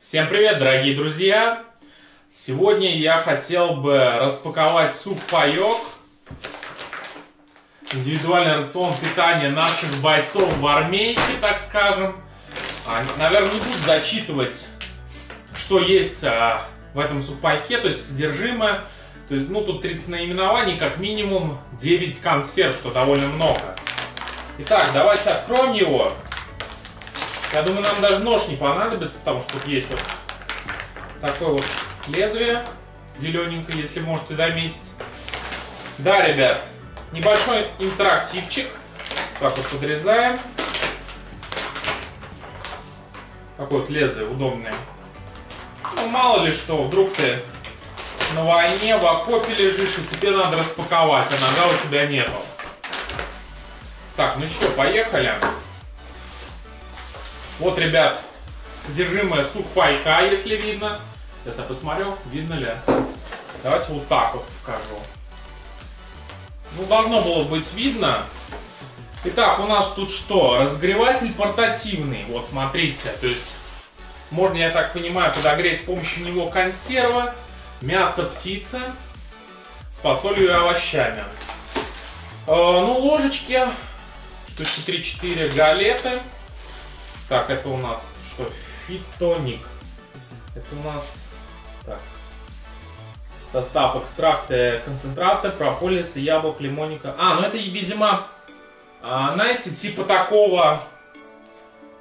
Всем привет, дорогие друзья! Сегодня я хотел бы распаковать суп-паек, индивидуальный рацион питания наших бойцов в армейке, так скажем. А, наверное, не буду зачитывать, что есть а, в этом суп-пайке, то есть содержимое. То есть, ну, тут 30 наименований, как минимум 9 консерв, что довольно много. Итак, давайте откроем его. Я думаю, нам даже нож не понадобится, потому что тут есть вот такое вот лезвие зелененькое, если можете заметить. Да, ребят, небольшой интерактивчик. Так вот подрезаем. Такое вот лезвие удобное. Ну, мало ли что, вдруг ты на войне, в окопе лежишь, и тебе надо распаковать, а нога у тебя нету. Так, ну что, поехали. Вот, ребят, содержимое сухпайка, если видно. Сейчас я посмотрю, видно ли. Давайте вот так вот покажу. Ну, должно было быть видно. Итак, у нас тут что? Разогреватель портативный. Вот, смотрите. То есть, можно, я так понимаю, подогреть с помощью него консерва, мясо птицы с фасолью и овощами. Э, ну, ложечки, штучки 3-4 галеты. Так, это у нас что? Фитоник. Это у нас... Так. Состав экстракта концентрата, прополиса, яблок, лимонника. А, ну это, видимо, а, знаете, типа такого,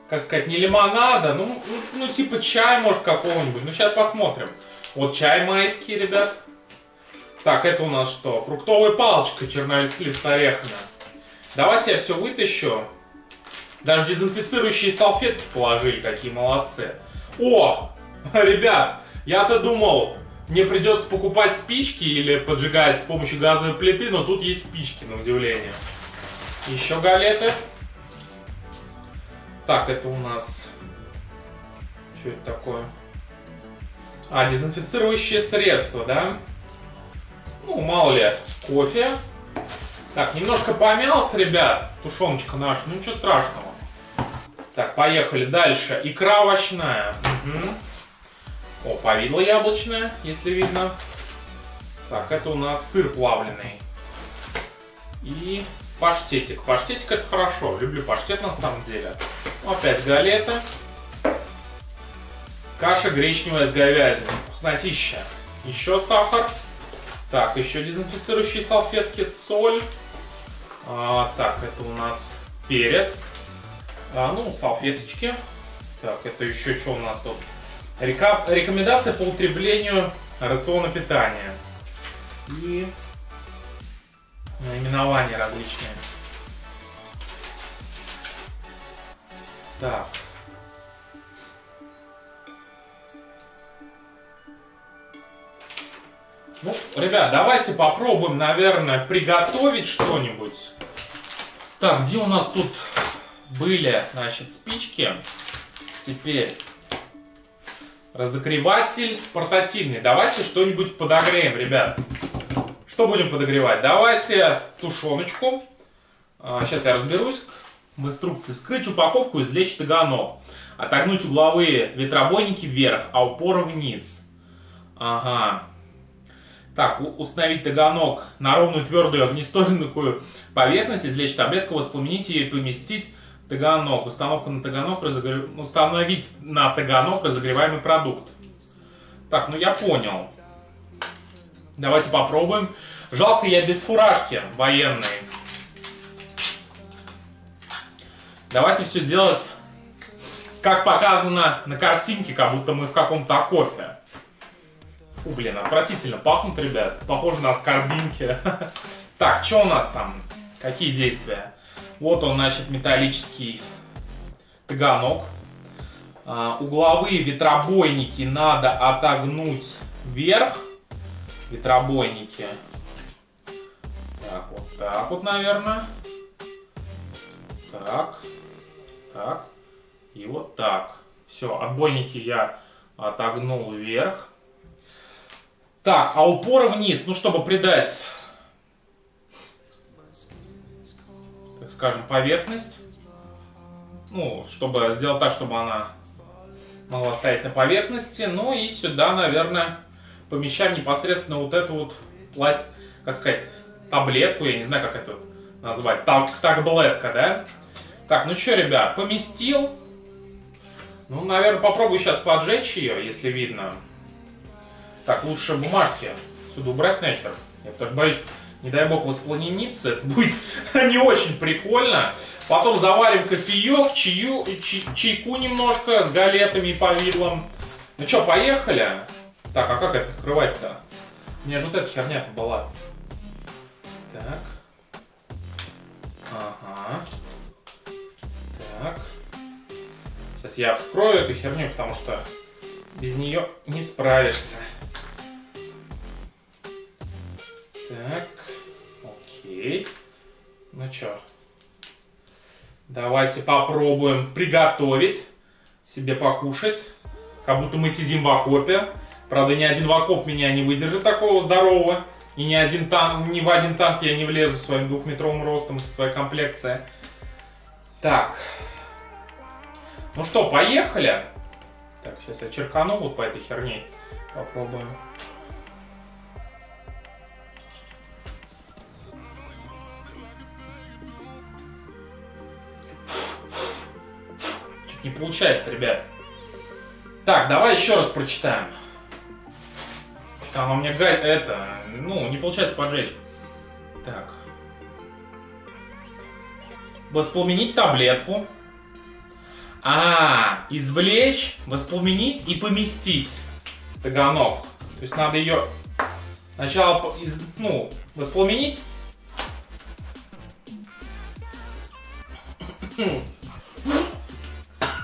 как сказать, не лимонада, ну, ну, ну типа чай, может, какого-нибудь. Ну, сейчас посмотрим. Вот чай майский, ребят. Так, это у нас что? Фруктовая палочка, чернослив с орехами. Давайте я все вытащу. Даже дезинфицирующие салфетки положили, какие молодцы. О, ребят, я-то думал, мне придется покупать спички или поджигать с помощью газовой плиты, но тут есть спички, на удивление. Еще галеты. Так, это у нас... Что это такое? А, дезинфицирующее средство, да? Ну, мало ли, кофе. Так, немножко помялся, ребят, тушеночка наша, ну ничего страшного. Так, поехали дальше. Икра овощная. Угу. О, повидло яблочное, если видно. Так, это у нас сыр плавленый. И паштетик. Паштетик это хорошо. Люблю паштет на самом деле. Опять галета. Каша гречневая с говядиной. Вкуснотища. Еще сахар. Так, еще дезинфицирующие салфетки, соль. А, так, это у нас перец. А, ну, салфеточки. Так, это еще что у нас тут? Река... Рекомендация по употреблению рациона питания. И наименования различные. Так. Ну, ребят, давайте попробуем, наверное, приготовить что-нибудь. Так, где у нас тут были, значит, спички. Теперь разогреватель портативный. Давайте что-нибудь подогреем, ребят. Что будем подогревать? Давайте тушеночку. Сейчас а, я разберусь в инструкции. Вскрыть упаковку, извлечь таганок. Отогнуть угловые ветробойники вверх, а упоры вниз. Ага. Так, установить таганок на ровную твердую огнестойкую поверхность, извлечь таблетку, воспламенить и поместить Таганок. Установка на Таганок, разогр... установить на Таганок разогреваемый продукт. Так, ну я понял. Давайте попробуем. Жалко, я без фуражки военной. Давайте все делать, как показано на картинке, как будто мы в каком-то окопе. Фу, блин, отвратительно пахнут, ребят. Похоже на скорбинки. Так, что у нас там? Какие действия? Вот он, значит, металлический таганок. А, угловые ветробойники надо отогнуть вверх. Ветробойники. Так, вот так вот, наверное. Так. Так. И вот так. Все, отбойники я отогнул вверх. Так, а упоры вниз, ну, чтобы придать скажем, поверхность. Ну, чтобы сделать так, чтобы она могла стоять на поверхности. Ну и сюда, наверное, помещаем непосредственно вот эту вот пласт, как сказать, таблетку, я не знаю, как это назвать, так, таблетка, да? Так, ну что, ребят, поместил. Ну, наверное, попробую сейчас поджечь ее, если видно. Так, лучше бумажки сюда убрать нахер. Я тоже боюсь, не дай бог воспламениться. Это будет не очень прикольно. Потом заварим кофеек, чаю, чай, чайку немножко с галетами и повидлом. Ну что, поехали? Так, а как это скрывать-то? У меня же вот эта херня-то была. Так. Ага. Так. Сейчас я вскрою эту херню, потому что без нее не справишься. Так. Окей. Ну что, Давайте попробуем приготовить себе покушать. Как будто мы сидим в окопе. Правда, ни один в окоп меня не выдержит такого здорового. И ни, один танк, ни в один танк я не влезу своим двухметровым ростом со своей комплекцией. Так. Ну что, поехали. Так, сейчас я черкану вот по этой херне. Попробуем. Не получается, ребят. Так, давай еще раз прочитаем. Там у меня гай... Это... Ну, не получается поджечь. Так. Воспламенить таблетку. А, извлечь, воспламенить и поместить таганок. То есть надо ее сначала, из, ну, воспламенить.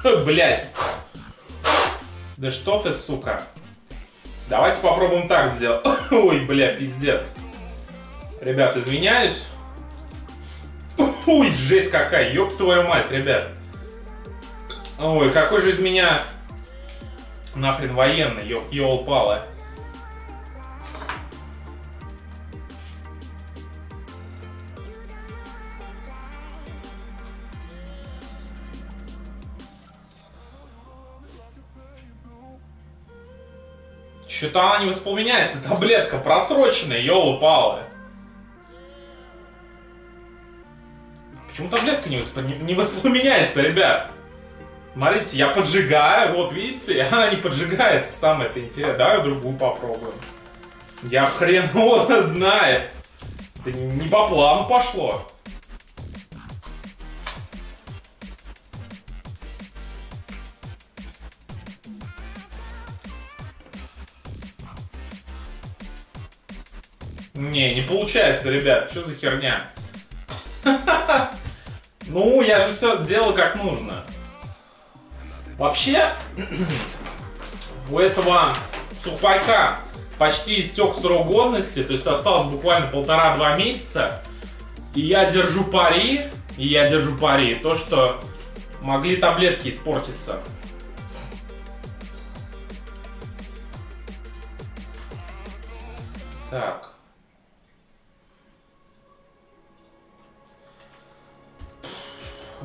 Блять. Да что ты, сука. Давайте попробуем так сделать. Ой, бля, пиздец. Ребят, извиняюсь. Ой, жесть какая, ёб твою мать, ребят. Ой, какой же из меня нахрен военный, ёб, ёл-палы. Что-то она не воспламеняется. Таблетка просроченная, елы-палы. Почему таблетка не, восп... не воспламеняется, ребят? Смотрите, я поджигаю, вот видите, она не поджигается, самое это интересное. Давай другую попробуем. Я хреново знаю. Это не по плану пошло. Не, не получается, ребят. Что за херня? Ну, я же все делал как нужно. Вообще, у этого сухпайка почти истек срок годности, то есть осталось буквально полтора-два месяца. И я держу пари, и я держу пари, то, что могли таблетки испортиться. Так.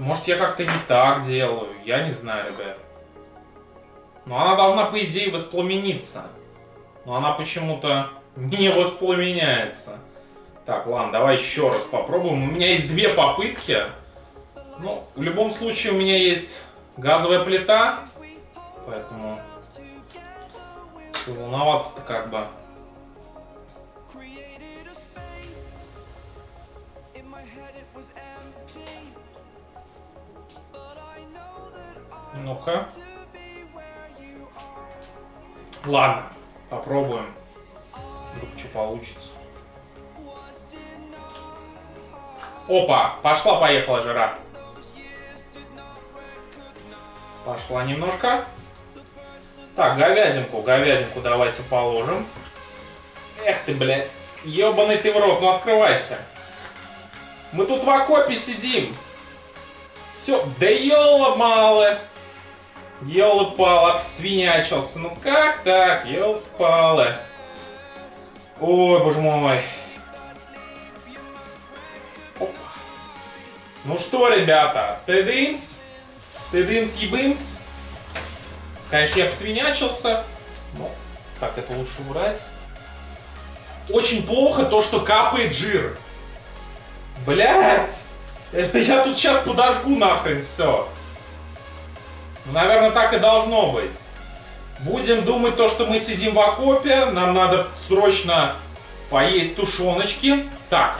Может, я как-то не так делаю. Я не знаю, ребят. Но она должна, по идее, воспламениться. Но она почему-то не воспламеняется. Так, ладно, давай еще раз попробуем. У меня есть две попытки. Ну, в любом случае у меня есть газовая плита. Поэтому волноваться-то как бы Ну-ка. Ладно, попробуем. Вдруг что получится. Опа, пошла-поехала жира. Пошла немножко. Так, говядинку, говядинку давайте положим. Эх ты, блядь. Ёбаный ты в рот, ну открывайся. Мы тут в окопе сидим. Все, да ёла мало. Ёлы-палы, свинячился. Ну как так? Ёлы-палы. Ой, боже мой. Опа. Ну что, ребята, тыдынс, тыдынс ебынс. Конечно, я свинячился. Но так, это лучше убрать. Очень плохо то, что капает жир. Блять! Я тут сейчас подожгу нахрен все. Ну, наверное, так и должно быть. Будем думать то, что мы сидим в окопе. Нам надо срочно поесть тушеночки. Так.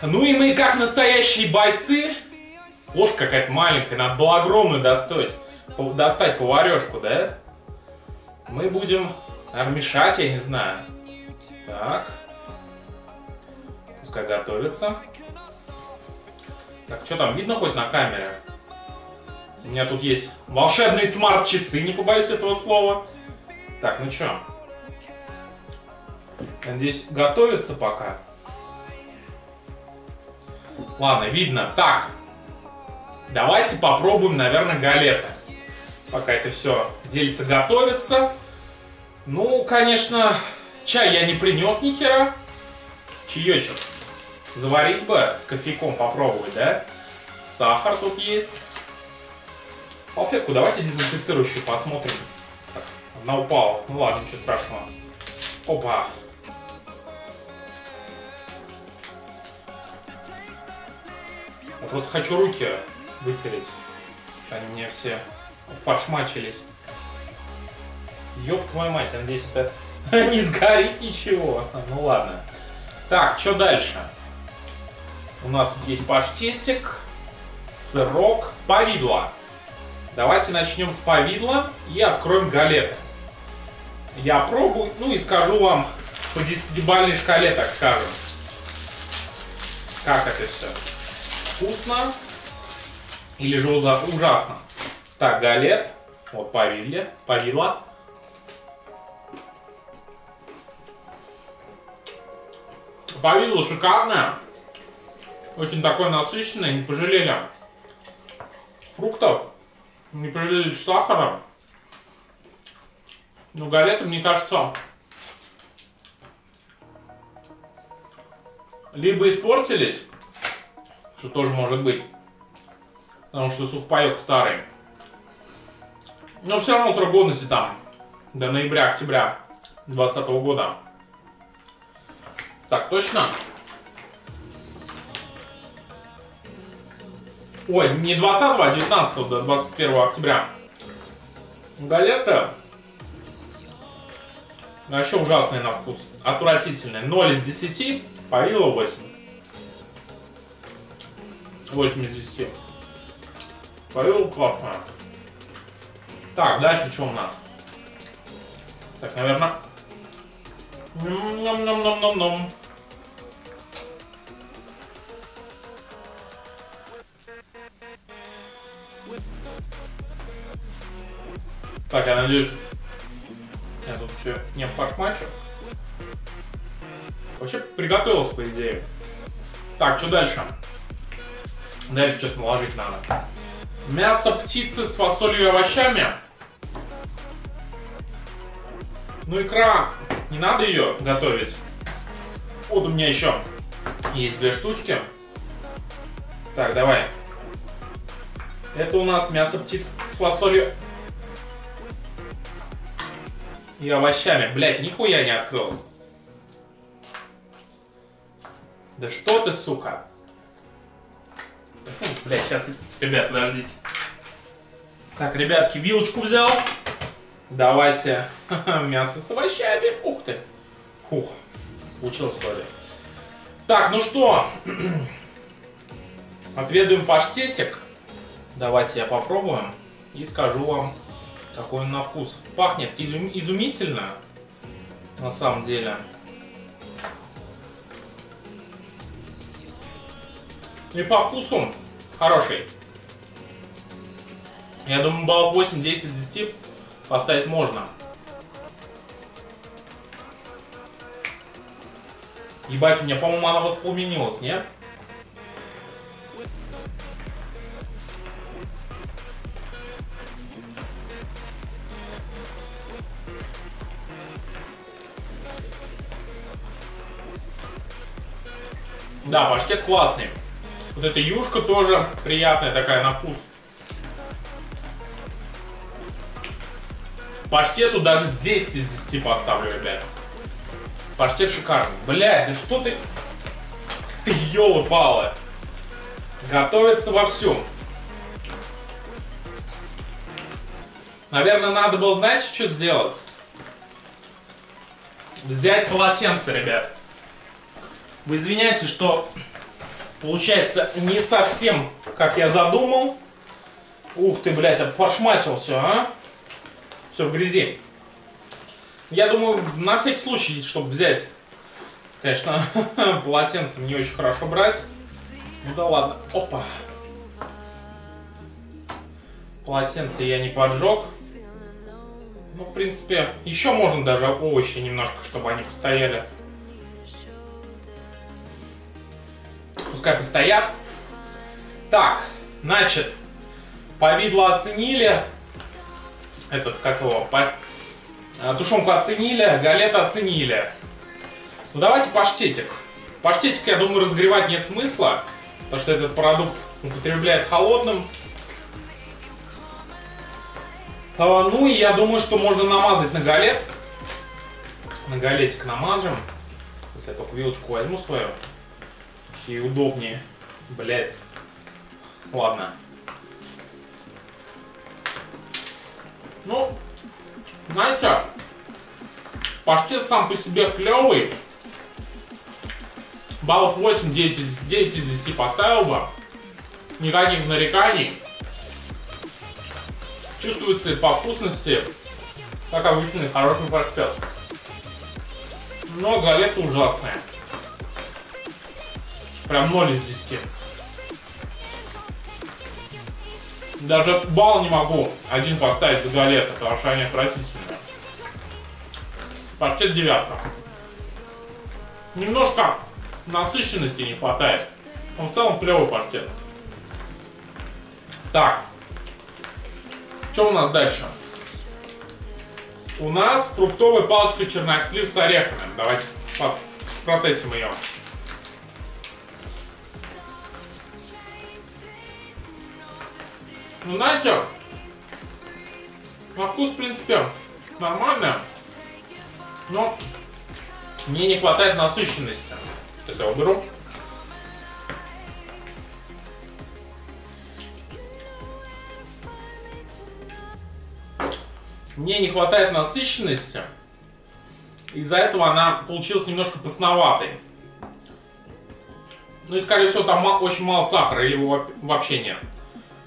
Ну и мы, как настоящие бойцы... Ложка какая-то маленькая, надо было огромную достать. Достать поварешку, да? Мы будем, мешать, я не знаю. Так. Пускай готовится. Так, что там, видно хоть на камере? У меня тут есть волшебные смарт-часы, не побоюсь этого слова. Так, ну что? Надеюсь, готовится пока. Ладно, видно. Так, давайте попробуем, наверное, галеты. Пока это все делится, готовится. Ну, конечно, чай я не принес ни хера. Чаечек. Заварить бы с кофейком попробовать, да? Сахар тут есть. Салфетку давайте дезинфицирующую посмотрим. Так, она упала. Ну ладно, ничего страшного. Опа. Я просто хочу руки вытереть. Они мне все фаршмачились. Ёб твою мать, я надеюсь, это не сгорит ничего. Ну ладно. Так, что дальше? У нас тут есть паштетик, сырок, повидло. Давайте начнем с повидла и откроем галеты. Я пробую, ну и скажу вам по десятибалльной шкале, так скажем. Как это все? Вкусно или же ужасно? Так, галет. Вот повидле, повидла. Повидло шикарное. Очень такое насыщенное, не пожалели фруктов не пожалели сахара. Но галеты, мне кажется, либо испортились, что тоже может быть, потому что сухпайок старый. Но все равно срок годности там до ноября-октября 2020 года. Так, точно? Ой, не 20, а 19 до 21 октября. Галета вообще ужасный на вкус. Отвратительный. 0 из 10, повило 8. 8 из 10. Повило классно. Так, дальше что у нас? Так, наверное... Ням-ням-ням-ням-ням. Так, я надеюсь, я тут еще не пошмачу. Вообще приготовился, по идее. Так, что дальше? Дальше что-то наложить надо. Мясо птицы с фасолью и овощами. Ну, икра, не надо ее готовить. Вот у меня еще есть две штучки. Так, давай. Это у нас мясо птиц с фасолью и овощами. Блять, нихуя не открылся. Да что ты, сука? Блять, сейчас, ребят, подождите. Так, ребятки, вилочку взял. Давайте мясо с овощами. Ух ты. Фух, получилось вроде. Так, ну что, отведаем паштетик. Давайте я попробую и скажу вам, какой он на вкус. Пахнет изум изумительно, на самом деле. И по вкусу хороший. Я думаю, балл 8-9 из 10 поставить можно. Ебать, у меня, по-моему, она воспламенилась, нет? Да, паштет классный. Вот эта юшка тоже приятная такая на вкус. Паштету даже 10 из 10 поставлю, ребят. Паштет шикарный. Блядь, да что ты... Ты ёлы-палы. Готовится вовсю. Наверное, надо было, знаете, что сделать? Взять полотенце, ребят. Вы извиняйте, что получается не совсем, как я задумал. Ух ты, блядь, обфаршматил все, а? Все в грязи. Я думаю, на всякий случай, чтобы взять, конечно, полотенце не очень хорошо брать. Ну да ладно. Опа. Полотенце я не поджег. Ну, в принципе, еще можно даже овощи немножко, чтобы они постояли. Пускай постоят. Так, значит, повидло оценили. Этот, как его, по... А, тушенку оценили, галет оценили. Ну давайте паштетик. Паштетик, я думаю, разогревать нет смысла, потому что этот продукт употребляет холодным. А, ну и я думаю, что можно намазать на галет. На галетик намажем. Если я только вилочку возьму свою. И удобнее. Блять. Ладно. Ну, знаете, паштет сам по себе клевый. Баллов 8, 9, 9 из 10 поставил бы. Никаких нареканий. Чувствуется и по вкусности, как обычный хороший паштет. Но галета ужасная. Прям 0 из 10. Даже балл не могу один поставить за галеты, потому что они отвратительные. Паштет девятка. Немножко насыщенности не хватает. Он в целом клевый паштет. Так. Что у нас дальше? У нас фруктовая палочка чернослив с орехами. Давайте протестим ее. Ну, знаете, на вкус, в принципе, нормально, но мне не хватает насыщенности. Сейчас я уберу. Мне не хватает насыщенности. Из-за этого она получилась немножко посноватой. Ну и скорее всего там очень мало сахара или его вообще нет.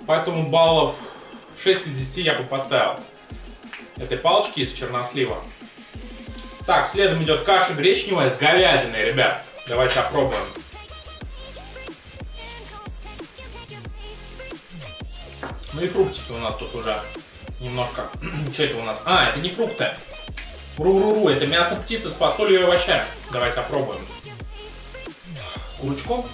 Поэтому баллов 6 из 10 я бы поставил этой палочки из чернослива. Так, следом идет каша гречневая с говядиной, ребят. Давайте опробуем. Ну и фруктики у нас тут уже немножко. Что это у нас? А, это не фрукты. Ру-ру-ру, это мясо птицы с фасолью и овощами. Давайте опробуем. Курочку.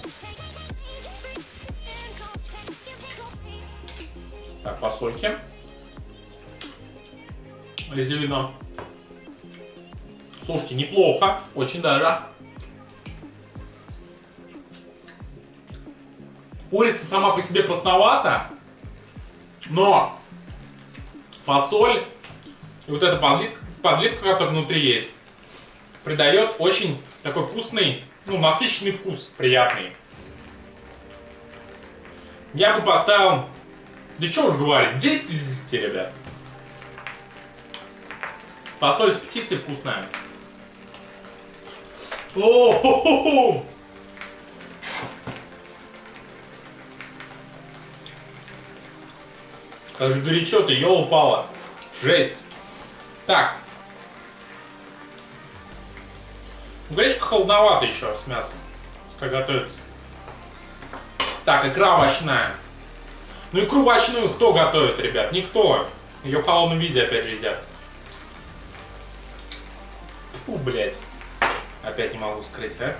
Так, фасольки. Если видно. Слушайте, неплохо. Очень даже. Курица сама по себе постновата, но фасоль и вот эта подливка, подливка, которая внутри есть, придает очень такой вкусный, ну, насыщенный вкус, приятный. Я бы поставил да что уж говорить, 10 из 10, ребят. Фасоль с птицей вкусная. о хо хо Как же горячо-то, ел упала. Жесть. Так. Гречка холодновата еще с мясом. Как готовится. Так, икра овощная. Ну икру овощную кто готовит, ребят? Никто. Ее в холодном виде опять же едят. Фу, блядь. Опять не могу скрыть, а?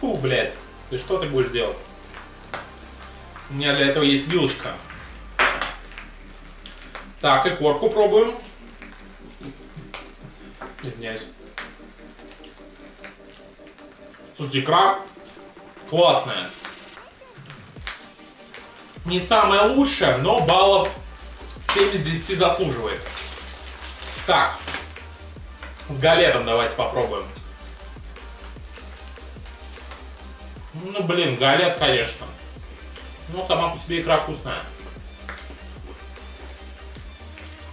Фу, блядь. Ты что ты будешь делать? У меня для этого есть вилочка. Так, и корку пробуем. Извиняюсь. Слушайте, икра классная не самая лучшая, но баллов 7 из 10 заслуживает. Так. С галетом давайте попробуем. Ну, блин, галет, конечно. Ну, сама по себе икра вкусная.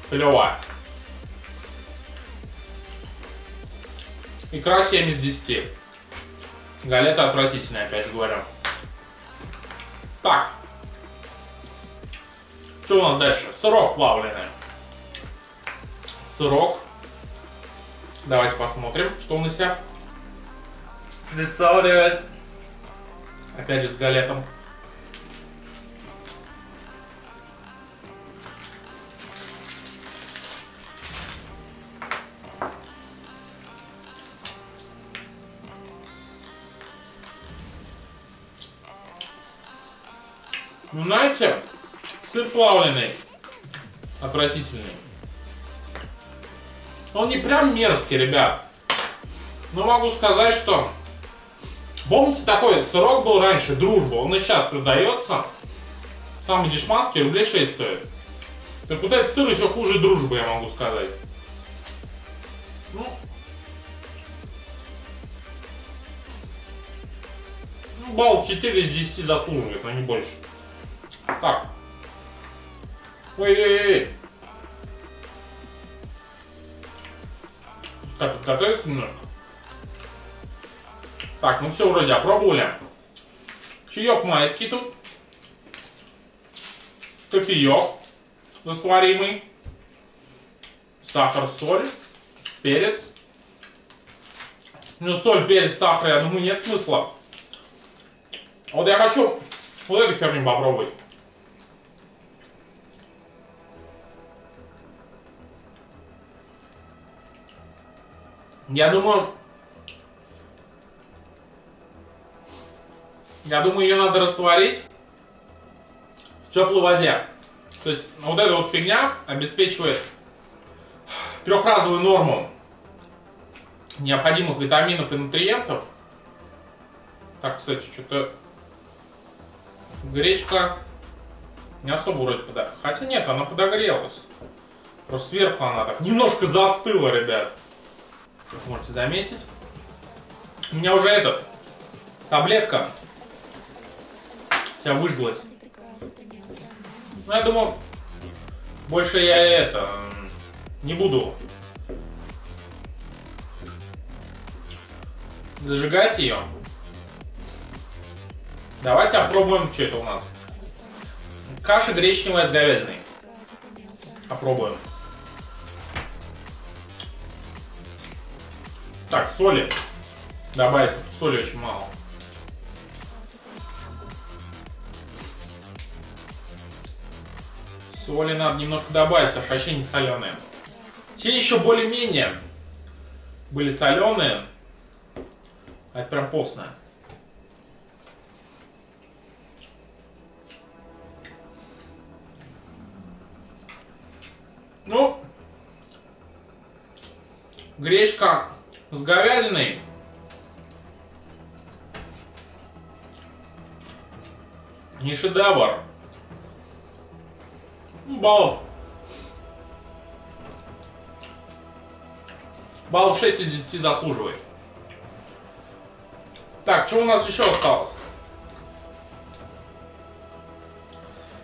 Клевая. Икра 7 из 10. Галета отвратительная, опять же говорю. Так. Что у нас дальше? Сырок плавленый. Сырок. Давайте посмотрим, что он из себя представляет. Опять же с галетом. Ну, знаете, сыр плавленый, отвратительный. Он не прям мерзкий, ребят. Но могу сказать, что... Помните, такой сырок был раньше, дружба, он и сейчас продается. Самый дешманский, рублей 6 стоит. Так вот этот сыр еще хуже дружбы, я могу сказать. Ну, ну балл 4 из 10 заслуживает, но не больше. Так. Ой-ой-ой. Пускай подготовится немножко. Так, ну все вроде опробовали. Чаек майский тут. Кофеек растворимый. Сахар, соль, перец. Ну, соль, перец, сахар, я думаю, нет смысла. Вот я хочу вот эту херню попробовать. Я думаю, я думаю, ее надо растворить в теплой воде. То есть вот эта вот фигня обеспечивает трехразовую норму необходимых витаминов и нутриентов. Так, кстати, что-то гречка не особо вроде подогрелась. Хотя нет, она подогрелась. Просто сверху она так немножко застыла, ребят как можете заметить. У меня уже этот, таблетка вся выжглась. Ну, я думаю, больше я это, не буду зажигать ее. Давайте опробуем, что это у нас. Каша гречневая с говядиной. Опробуем. Так, соли. Добавить соли очень мало. Соли надо немножко добавить, потому что вообще не соленые. Те еще более-менее были соленые. А это прям постное. Ну, гречка с говядиной. Не шедевр. Ну, баллов. Баллов 6 из 10 заслуживает. Так, что у нас еще осталось?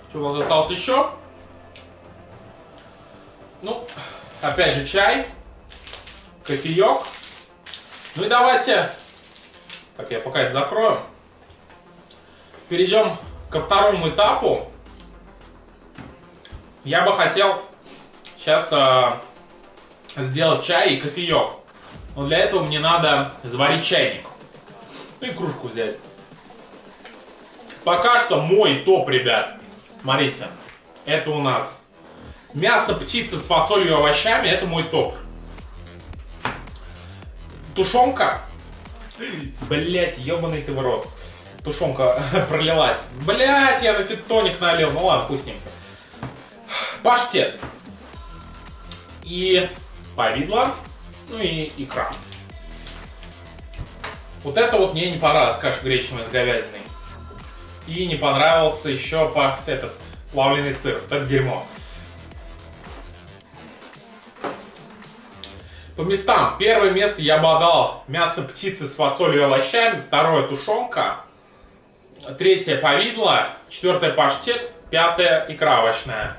Что у нас осталось еще? Ну, опять же чай, кофеек. Ну и давайте, так я пока это закрою, перейдем ко второму этапу. Я бы хотел сейчас а, сделать чай и кофеек. Но для этого мне надо заварить чайник. Ну и кружку взять. Пока что мой топ, ребят. Смотрите, это у нас мясо птицы с фасолью и овощами. Это мой топ. Тушенка. Блять, ебаный ты в рот. Тушенка пролилась. Блять, я на фитоник налил. Ну ладно, пусть с ним. Паштет. И повидло. Ну и икра. Вот это вот мне не понравилось, каша гречневая с говядиной. И не понравился еще этот плавленый сыр. Это дерьмо. По местам. Первое место я бы отдал мясо птицы с фасолью и овощами. Второе тушенка. Третье повидло. Четвертое паштет. Пятое икра овощная.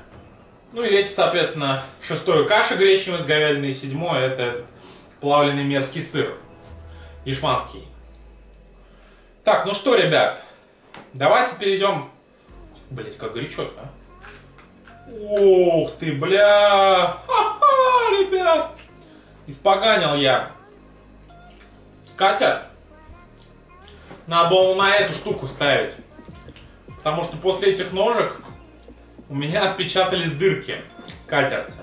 Ну и эти, соответственно, шестое каша гречневая с говядиной. Седьмое это этот плавленый мерзкий сыр. Ишманский. Так, ну что, ребят. Давайте перейдем... Блять, как горячо а? Ух ты, бля! Ха-ха, ребят! Испоганил я скатерть. Надо было на эту штуку ставить. Потому что после этих ножек у меня отпечатались дырки скатерти.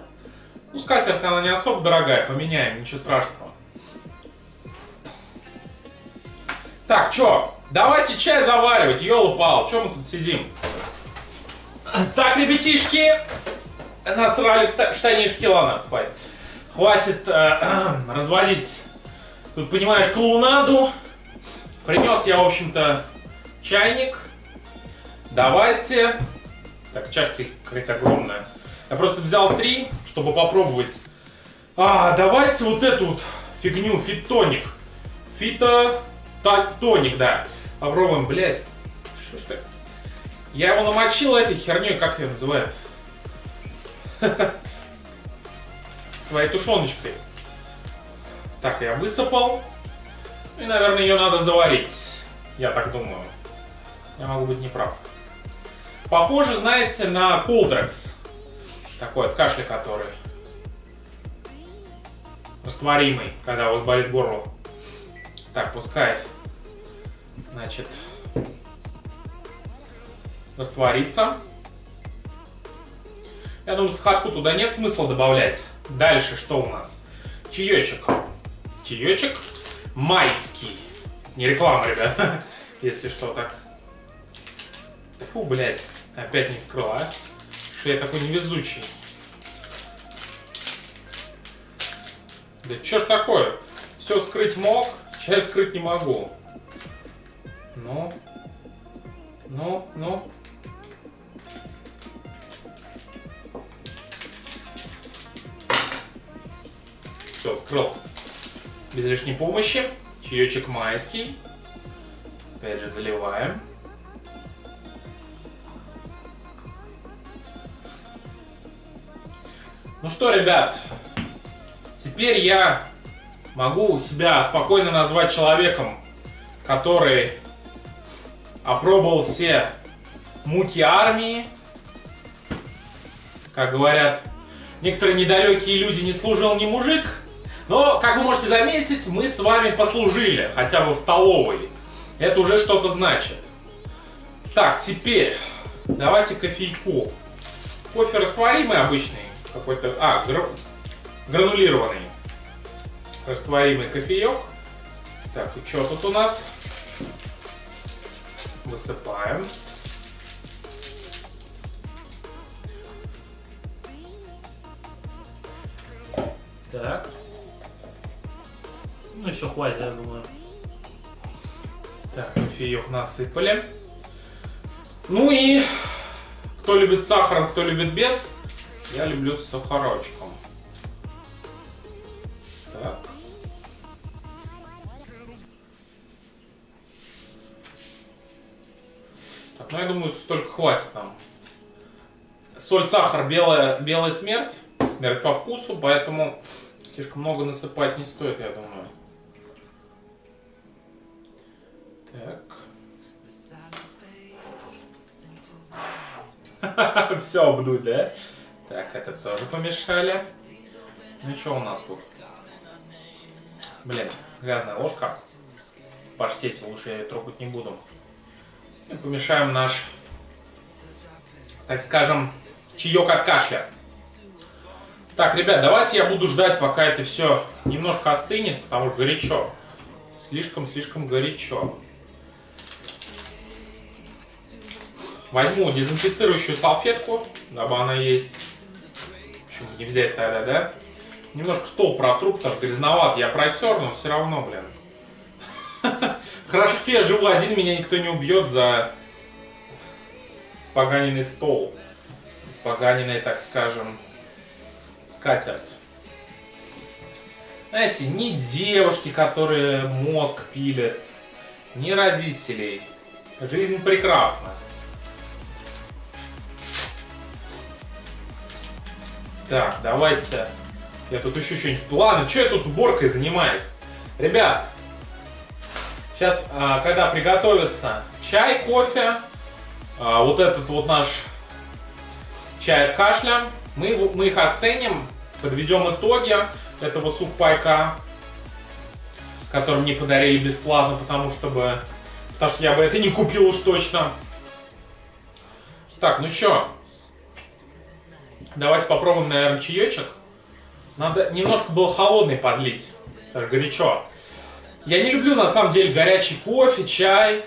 Ну, скатерть, она не особо дорогая, поменяем, ничего страшного. Так, чё? Давайте чай заваривать, ёлы-пал, чё мы тут сидим? Так, ребятишки, насрали в штанишки, ладно, хватит. Хватит э, разводить, тут, понимаешь, клоунаду. Принес я, в общем-то, чайник. Давайте. Так, чашка какая-то огромная. Я просто взял три, чтобы попробовать. А, давайте вот эту вот фигню, фитоник. Фито... Тоник, да. Попробуем, блядь. Что ж так? Я его намочил этой херней, как ее называют? Своей тушеночкой. Так, я высыпал. И, наверное, ее надо заварить. Я так думаю. Я могу быть неправ. Похоже, знаете, на Колдрекс. Такой от кашля, который растворимый, когда у вас болит горло. Так, пускай, значит, растворится. Я думаю, сахарку туда нет смысла добавлять. Дальше что у нас? Чаечек. Чаечек майский. Не реклама, ребята, если что так. Фу, блядь, опять не вскрыла, а? Что я такой невезучий. Да чё ж такое? Все скрыть мог, чай скрыть не могу. Ну, ну, ну. Все, скрыл. Без лишней помощи. Чаечек майский. Опять же заливаем. Ну что, ребят, теперь я могу себя спокойно назвать человеком, который опробовал все муки армии. Как говорят некоторые недалекие люди, не служил ни мужик, но, как вы можете заметить, мы с вами послужили, хотя бы в столовой. Это уже что-то значит. Так, теперь давайте кофейку. Кофе растворимый обычный, какой-то, а, гра... гранулированный. Растворимый кофеек. Так, и что тут у нас? Высыпаем. Так. Ну, еще хватит, я думаю. Так, кофеек насыпали. Ну и кто любит сахар, кто любит без, я люблю с сахарочком. Так. Так, ну я думаю, столько хватит нам. Соль, сахар, белая, белая смерть. Смерть по вкусу, поэтому слишком много насыпать не стоит, я думаю. Так. Все обдуть, да? Так, это тоже помешали. Ну что у нас тут? Блин, грязная ложка. Паштете лучше я ее трогать не буду. И помешаем наш, так скажем, чаек от кашля. Так, ребят, давайте я буду ждать, пока это все немножко остынет, потому что горячо. Слишком-слишком горячо. Возьму дезинфицирующую салфетку, дабы она есть. Почему не взять тогда, да? Немножко стол протру, потому что грязноват. Я протер, но все равно, блин. Хорошо, что я живу один, меня никто не убьет за споганенный стол. Споганенный, так скажем, скатерть. Знаете, ни девушки, которые мозг пилят, ни родителей. Жизнь прекрасна. Так, давайте. Я тут еще что-нибудь... Ладно, что я тут уборкой занимаюсь? Ребят, сейчас, а, когда приготовится чай, кофе, а, вот этот вот наш чай от кашля, мы, мы их оценим, подведем итоги этого сухпайка, который мне подарили бесплатно, потому что бы, потому что я бы это не купил уж точно. Так, ну что, давайте попробуем, наверное, чаечек. Надо немножко было холодный подлить, так горячо. Я не люблю, на самом деле, горячий кофе, чай.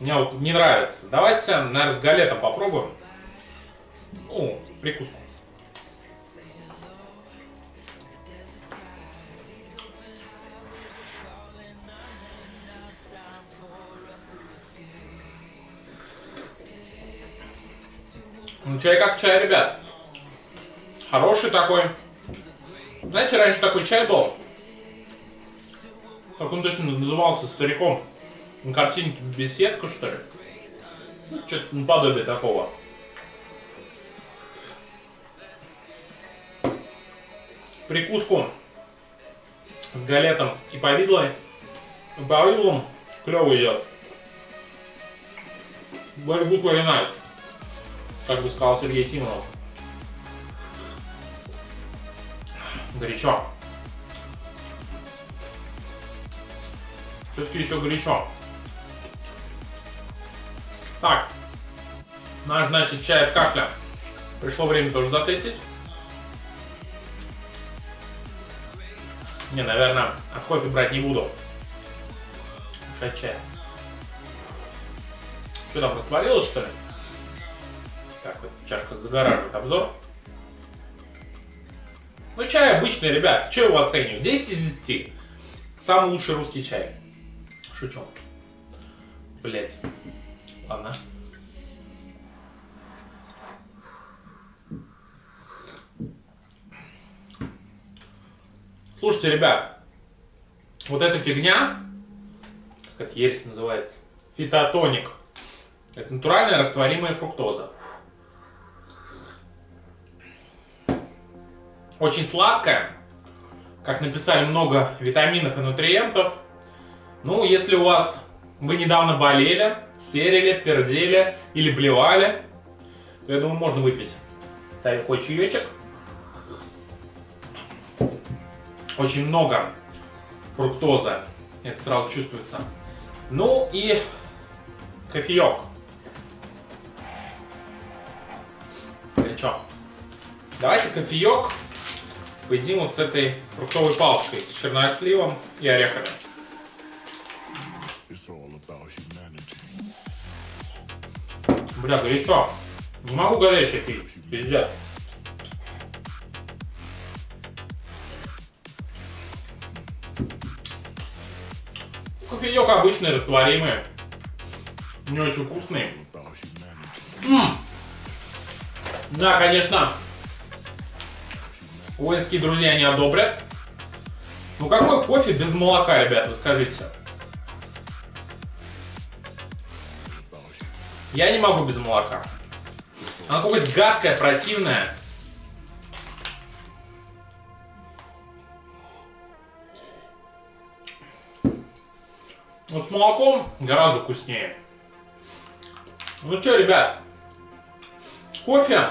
Мне вот не нравится. Давайте, наверное, с галетом попробуем. Ну, прикуску. Ну, чай как чай, ребят. Хороший такой. Знаете, раньше такой чай был. Как он точно назывался стариком. На картинке беседка, что ли? Ну, Что-то наподобие такого. Прикуску с галетом и повидлой. Повидлом клево идет. Very good. Как бы сказал Сергей Симонов. Горячо. Все-таки еще горячо. Так. Наш, значит, чай от кашля. Пришло время тоже затестить. Не, наверное, от кофе брать не буду. От чая. Что там, растворилось, что ли? Так, вот чашка загораживает обзор. Ну, чай обычный, ребят. Что его оценивать? 10 из 10. Самый лучший русский чай. Шучу. Блять. Ладно. Слушайте, ребят, вот эта фигня, как это ересь называется, фитотоник, это натуральная растворимая фруктоза. Очень сладкая, как написали, много витаминов и нутриентов. Ну, если у вас вы недавно болели, серили, пердели или блевали, то я думаю, можно выпить такой чаечек. Очень много фруктозы, это сразу чувствуется. Ну и кофеек. Горячо. Давайте кофеек поедим вот с этой фруктовой палочкой, с черносливом и орехами. Бля, горячо. Не могу горячее пить, пиздец. Кофеек обычный, растворимый. Не очень вкусный. М Да, конечно, воинские друзья не одобрят. Ну какой кофе без молока, ребят, вы скажите? Я не могу без молока. Оно какое-то гадкое, противное. Вот с молоком гораздо вкуснее. Ну что, ребят, кофе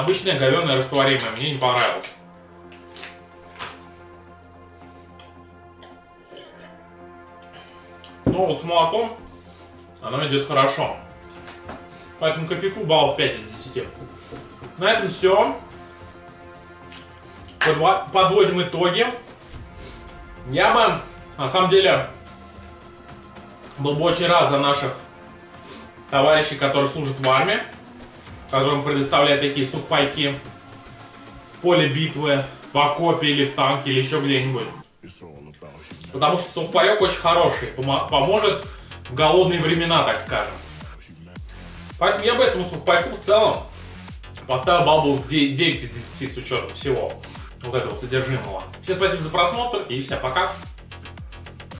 обычное говеное растворимое, мне не понравилось. Но вот с молоком оно идет хорошо. Поэтому кофейку баллов 5 из 10. На этом все. Подводим итоги. Я бы, на самом деле, был бы очень рад за наших товарищей, которые служат в армии, которым предоставляют такие сухпайки в поле битвы, в окопе или в танке или еще где-нибудь. Потому что сухпайок очень хороший, поможет в голодные времена, так скажем. Поэтому я бы этому сухпайку в целом поставил балл 9 из 10 с учетом всего. вот этого содержимого. Всем спасибо за просмотр и всем пока.